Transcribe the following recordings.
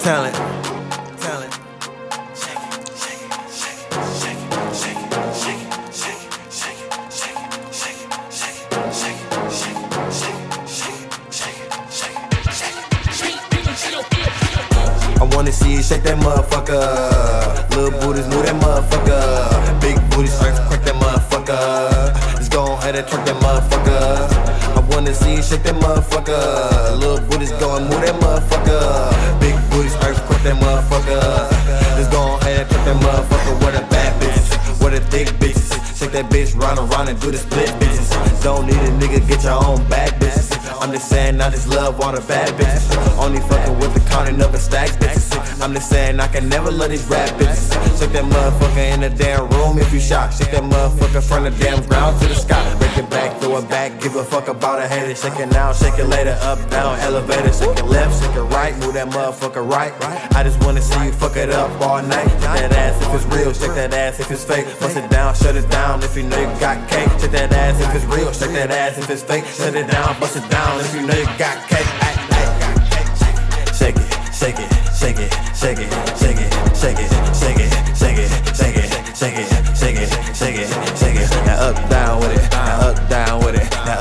Talent. Talent. I wanna see you shake that motherfucker. Little booties move that motherfucker. Big booty booties earthquake that motherfucker. Let's go ahead and twerk that motherfucker. See you shake that motherfucker. Little booties go and move that motherfucker. Big booties earthquake that motherfucker. Let's go ahead twerk that motherfucker. What a bad bitches, what a thick bitches. Shake that bitch round and round and do the split bitches. Don't need a nigga, get your own bag bitches. I'm just saying, I just love all the bad bitches. Only fucking with the counting up and stacks bitches. I'm just saying, I can never love these rap bitches. Shake that motherfucker in the damn room if you shock. Shake that motherfucker from the damn ground to the sky. Break it back, throw it back, give a fuck about a hater. Shake it now, shake it later, up, down, elevator. Shake it left, shake it right, move that motherfucker right. I just wanna see you fuck it up all night. Shake that ass if it's real, shake that ass if it's fake. Bust it down, shut it down if you know you got cake. Shake that ass if it's real, shake that ass if it's fake. Shut it down, bust it down if you know you got cake. Ay, ay. Shake it, shake it, shake it, shake it, shake it, shake it, shake it, shake it, shake it, shake it, shake it, shake it, shake it. Now up down with it,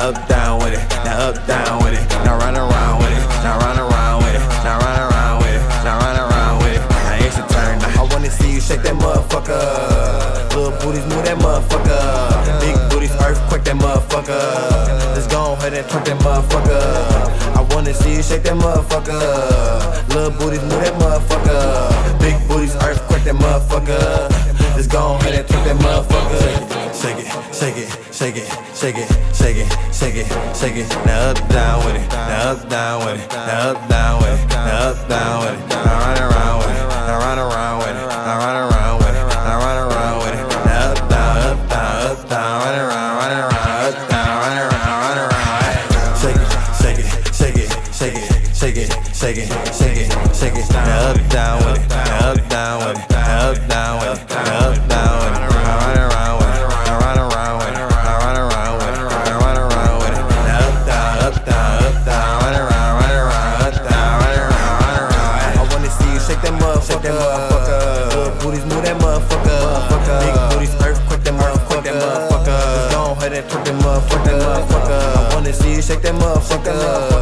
up down with it, now up down with it. Now run around with it, now run around with it, now run around with it, now run around with it. Now it's your turn. Now I wanna see you shake that motherfucker. Little booties move that motherfucker. Big booties earthquake that motherfucker. Let's go ahead and twerk that motherfucker. I wanna see you shake that motherfucker. Little booties move that motherfucker. Big booties earthquake that motherfucker. Let's go ahead and twerk that motherfucker. Shake it, shake it, shake it, shake it, shake it, shake it, shake it. Now up down with it, now up down with it, now up down with it, now up down with it. Now run around with it, now run around with it, now run around with it, now run around with it. Now up down, up down, up down, run around, run around, up down, run around, run around. Shake it, shake it, shake it, shake it, shake it, shake it, shake it, shake it. Now up down with it, now up Kick that motherfucker, motherfucker. I wanna see you shake that motherfucker.